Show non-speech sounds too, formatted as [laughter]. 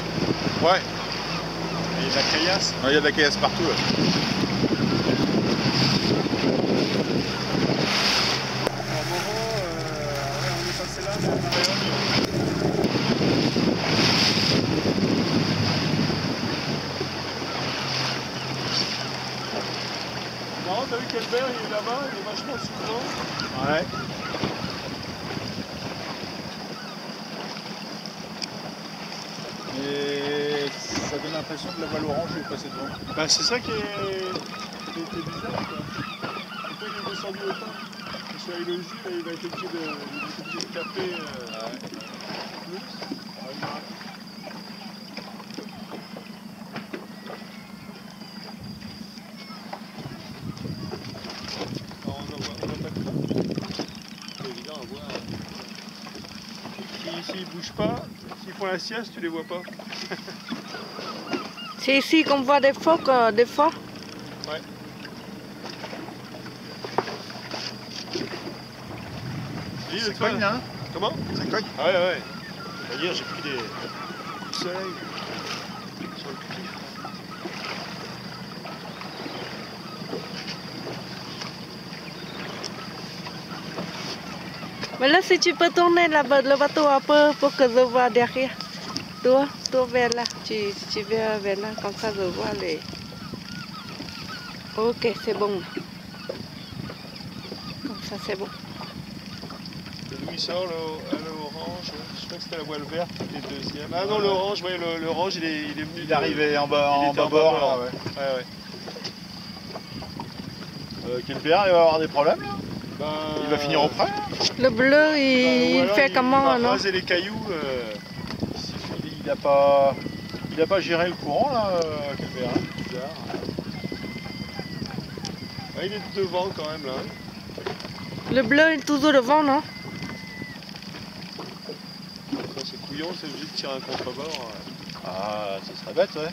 Ouais, Il y a de la caillasse? il y a de la caillasse partout. ouais, on est passé là, c'est pareil. Non, t'as vu quel verre il est là-bas, il est vachement souffrant. Ouais. Et ça donne l'impression que la voile orange est passée devant. Bah c'est ça qui est, qui est- qui est bizarre quoi. Pourquoi il est descendu autant Parce qu'avec le jus, il va être obligé de, obligé de taper euh, plus. Voir. S'ils s'ils bougent pas, s'ils font la sieste, tu les vois pas. [laughs] C'est ici qu'on voit des phoques, euh, des fois. Oui, Ça le toit, cogne, hein? Comment? Ça cogne. Ah ouais, ouais. Bah, Hier, j'ai pris des soleil sur le. Mais là, si tu peux tourner la, le bateau un peu pour que je vois derrière. Toi, toi vers là. Tu, tu vas vers là, comme ça je vois les... Ok, c'est bon. Comme ça, c'est bon. Il sort le, le orange Je crois que c'était la voile verte qui était deuxième. Ah non, l'orange, ouais, le- l'orange, il est, il est venu. Il est arrivé en bas, il en était en bas bord. bas-bord. là, ouais. Ouais, ouais. Euh, il va avoir des problèmes là? Ben, Il va finir au près là? Le bleu, ben, il, alors fait il comment, va non? raser les cailloux. euh, il, il a pas. Il a pas géré le courant là, euh, Kelbert. hein. bizarre. Ah, il est devant quand même là. Le bleu est toujours devant, non? C'est couillon, c'est obligé de tirer un contrebord. Ah, ça serait bête, ouais.